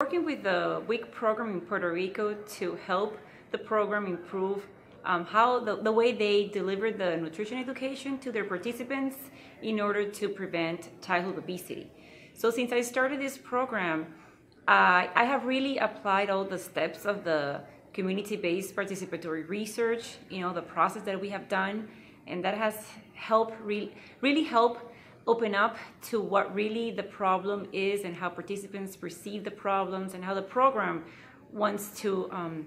Working with the WIC program in Puerto Rico to help the program improve um, how the, the way they deliver the nutrition education to their participants in order to prevent childhood obesity. So since I started this program, uh, I have really applied all the steps of the community-based participatory research, you know, the process that we have done, and that has helped re really help open up to what really the problem is and how participants perceive the problems and how the program wants to um,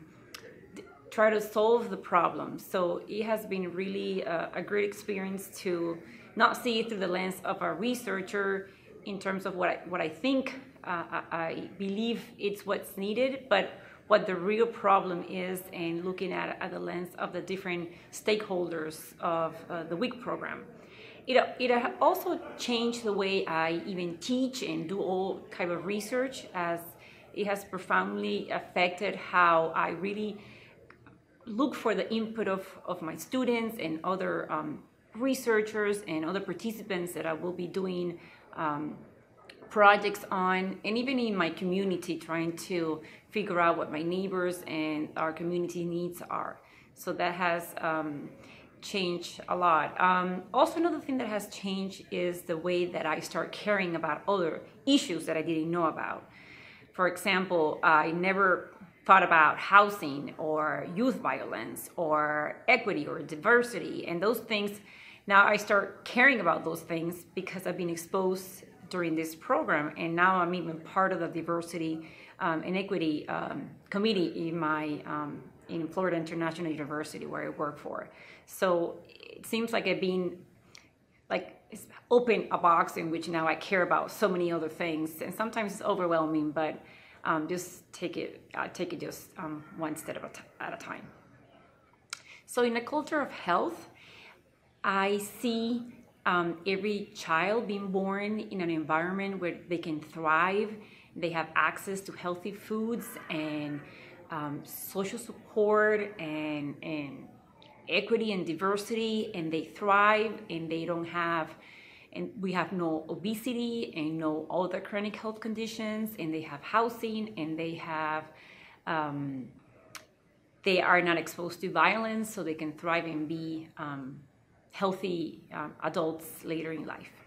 try to solve the problem. So it has been really a, a, great experience to not see it through the lens of a researcher in terms of what I, what I think, uh, I, I believe it's what's needed, but what the real problem is and looking at, at the lens of the different stakeholders of uh, the WIC program it, it also changed the way I even teach and do all kind of research as it has profoundly affected how I really look for the input of, of my students and other um, researchers and other participants that I will be doing um, projects on and even in my community trying to figure out what my neighbors and our community needs are. So that has um, changed a lot. Um, also, another thing that has changed is the way that I start caring about other issues that I didn't know about. For example, I never thought about housing or youth violence or equity or diversity and those things. Now I start caring about those things because I've been exposed during this program and now I'm even part of the diversity um, and equity um, committee in my um, in Florida International University where I work for. So it seems like I've been like open a box in which now I care about so many other things, and sometimes it's overwhelming. But um, just take it uh, take it just um, one step at a time. So in a culture of health, I see um, every child being born in an environment where they can thrive. They have access to healthy foods and um, social support and, and equity and diversity and they thrive and they don't have and we have no obesity and no other chronic health conditions and they have housing and they have um, they are not exposed to violence so they can thrive and be um, healthy um, adults later in life